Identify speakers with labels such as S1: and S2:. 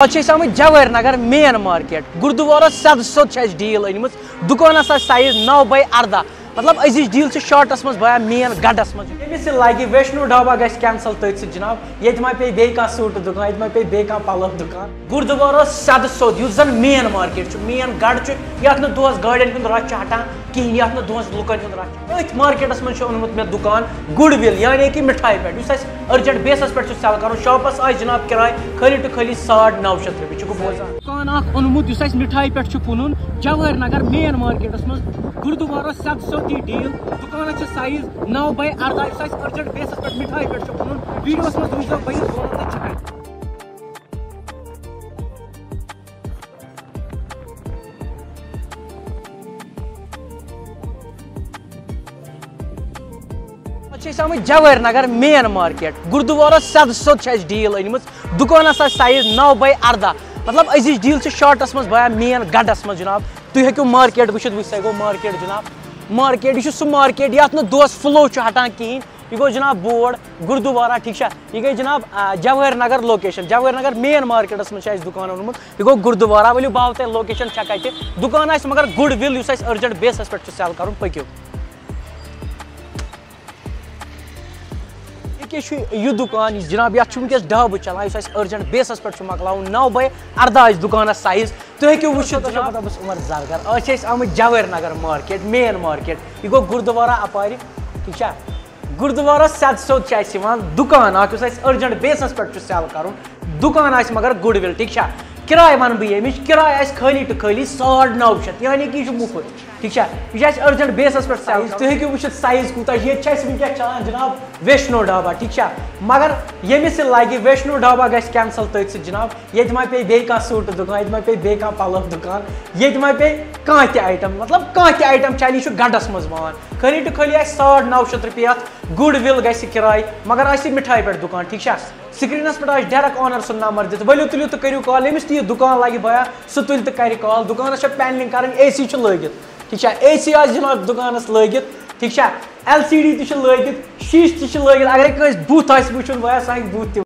S1: आज आम Jawahar Nagar main market gurdwara सद सोद डील अनम दुकान साइज़ नौ बै अर्दा मतलब अजिज डील शार्टस मज बया मेन गडस मज लगे वैष्णो ढाबा गस कैंसल तथ जनाब ये मा पे बे सूट दुकान ये मा पे बे पलव दुकान गुरुद्वारा सद सोद जन मेन मार्केट मेन गड ये दोस गाड़ियन हूँ रच हटान कहें ये दोस लुकन हूँ रच अथ मार्केटस मज ओनमुत मे दुकान गुडविल यानी कि मिठाई पे अर्जेंट बेसस पे सेल कर। शॉपस आज जनाब किराय खाली टू खाली साढ़ नौ शत रुपये बोजान दुकान ओनमुत मिठाई पे कुन जवाहर नगर मेन मार्केटस मज गुरुद्वार सत सौ डील। दुकान साइज़ नौ बाई अर्दा अर्जेंट बेसस पे मिठाई पे कुन वीडियोस मज रूजो आम जवाहर नगर मेन मार्केट गुरुद्वारा सद सोद डील अनम दुकान साइज़ नौ बै अर्दा मतलब अजिज डील शार्टस मज बया मेन गडस मज जनाब तुम हेको मार्केट वह गो मार्केट जनाब मार्केट यह सह मार्केट ये दोस फ्लो हटान कहें यह गो जनाब बोर्ड गुरुद्वारा ठीक यह गई जनाब Jawahar Nagar location Jawahar Nagar main markets मज दुकान ओनमुत यह गो गुरुद्वारा वो बह तुम लोकेशन कत दुकान मगर गुड विल अर्जेंट बेसस पे सेल कर पकि यह दुकान जनाब, ये वस ढाब चलान अर्जेंट बेसस पे मकल नौ बाई अर्दा दुकान साइज़। तुम हेको वो उमर जरगर। आज आम Jawahar Nagar market, main market. यह गो गुरुद्वारा अपार, ठीक गुरुद्वारा सद सोद दुकान अर्जेंट बेसस पे सेल कर। दुकान मगर गुडविल, ठीक किराय वन बह यमिच किराय खाली टू खाली साढ़ नौ शत यानी कि यह मुफ़्त? ठीक यह अर्जेंट बेसस पे साइज़ तुम हेको वो साइज़ कूत ये वनस चलान जनाब वैष्णो ढाबा. ठीक मगर यमिस लगे वैष्णो ढाबा गस कैंसल तथ जनाब. ये मा पे बे सूट दुकान ये मा पे बे पलव दुकान ये मा पे कह आइटम मतलब कह आइटम चल यह गडस मज मान खाली टू खाली साढ़ नौ शत रुपये. गुड विल गि किराय मगर मिठाई पे दुकान, ठीक स्क्रीनस पे आज डायरेक्ट ऑनर सुन नंबर दिख वलो तुलियो तो करो कॉल ये तो दुकान लगे बया सह तुल तो कर कॉल। दुकान पेंडिंग कर ए सी लगित, ठीक ए सी आज जनाब दुकान लगित, ठीक एल सी डी तगित शीश तगित अगर बुथ बुथ बया सह बुत